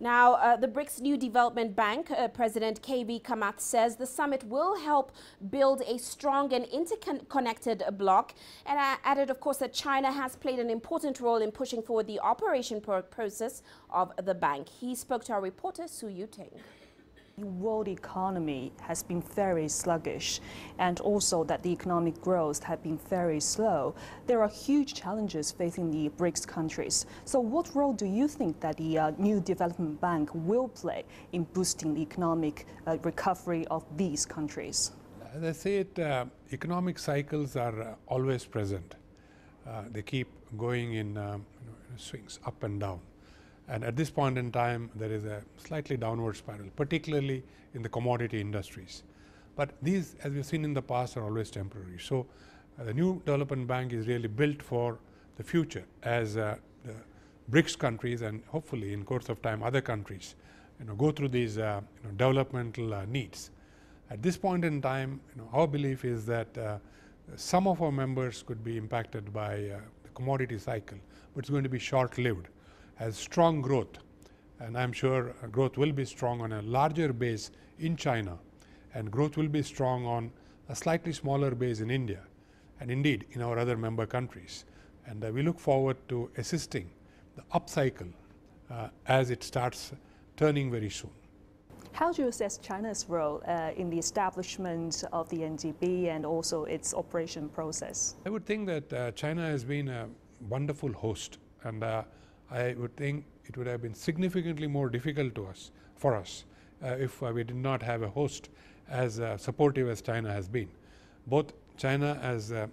Now, uh, the BRICS New Development Bank uh, President K.V. Kamath says the summit will help build a strong and interconnected bloc and uh, added, of course, that China has played an important role in pushing forward the operation pro process of the bank. He spoke to our reporter, Su Yuting world economy has been very sluggish and also that the economic growth has been very slow. There are huge challenges facing the BRICS countries. So what role do you think that the uh, new development bank will play in boosting the economic uh, recovery of these countries? As I said, uh, economic cycles are uh, always present. Uh, they keep going in, know, swings up and down. And at this point in time, there is a slightly downward spiral, particularly in the commodity industries. But these, as we've seen in the past, are always temporary. So uh, the new development bank is really built for the future as uh, the BRICS countries and hopefully in course of time other countries you know, go through these uh, you know, developmental uh, needs. At this point in time, you know, our belief is that uh, some of our members could be impacted by uh, the commodity cycle, but it's going to be short-lived has strong growth and I am sure growth will be strong on a larger base in China and growth will be strong on a slightly smaller base in India and indeed in our other member countries. And uh, we look forward to assisting the upcycle uh, as it starts turning very soon. How do you assess China's role uh, in the establishment of the NDB and also its operation process? I would think that uh, China has been a wonderful host and uh, I would think it would have been significantly more difficult to us, for us, uh, if uh, we did not have a host as uh, supportive as China has been. Both China as uh,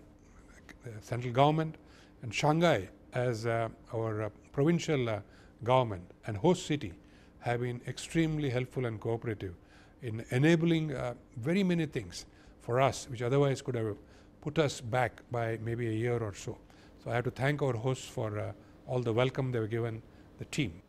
central government and Shanghai as uh, our uh, provincial government and host city have been extremely helpful and cooperative in enabling very many things for us, which otherwise could have put us back by maybe a year or so. So I have to thank our hosts for all the welcome they were given the team.